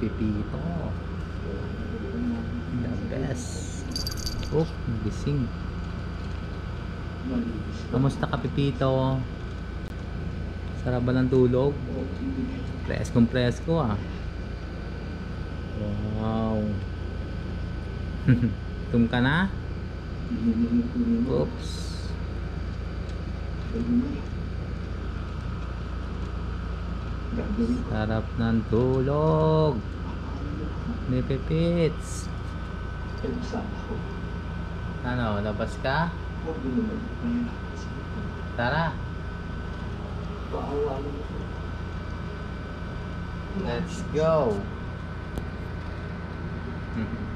Pepito. The best. Oh, gising. Kamusta ka Pepito? Sarap ba ng tulog? Preskong presko ah. Wow. Tum ka na? Oops. Sarap ng tulog. Ni Pepits. Ano, labas ka? Tara. Let's go. Mhm.